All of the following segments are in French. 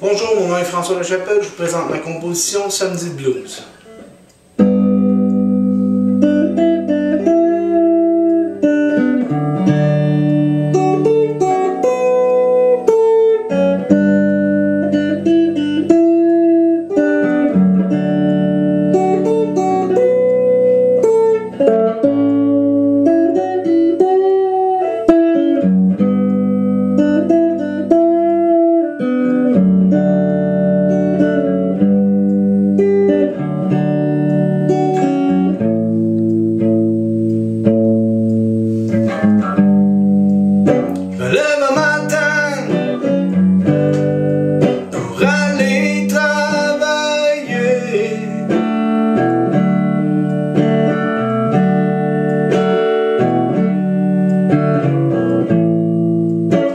Bonjour, mon nom est François Lachapelle, je vous présente ma composition Samedi Blues.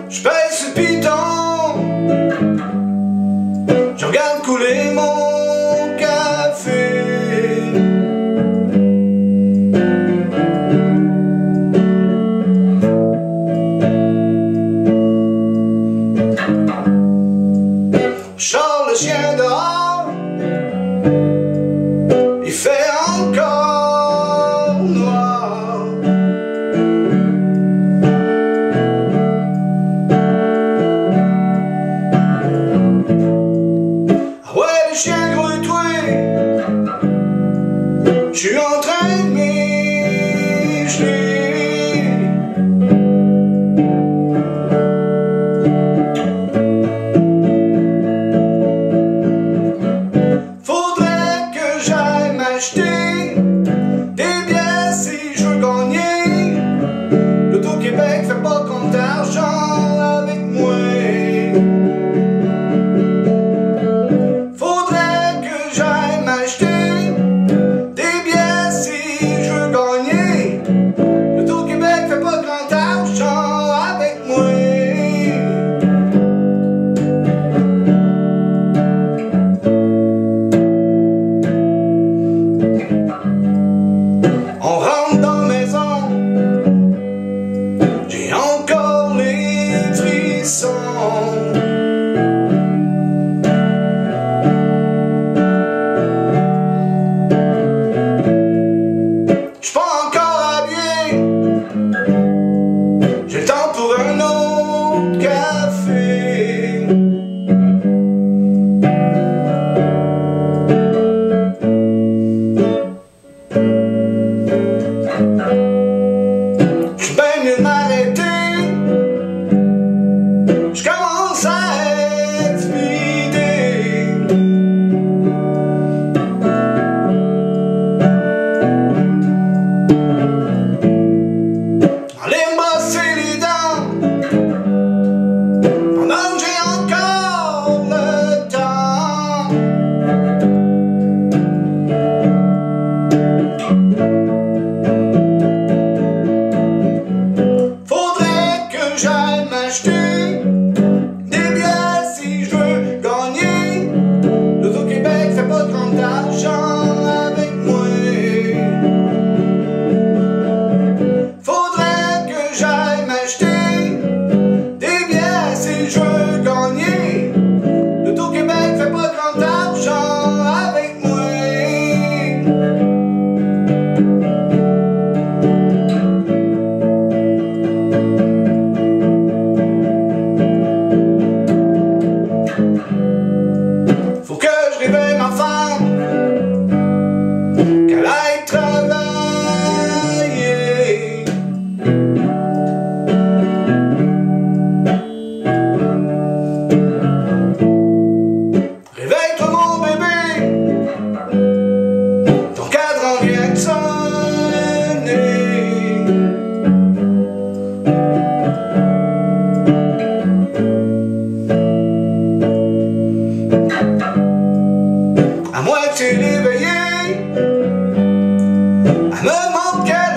Je avec moi. Faudrait que j'aille m'acheter des billets si je veux gagner. L'Auto-Québec fait pas grand argent avec moi. On rentre dans la maison, j'ai time in my I love mom, girl.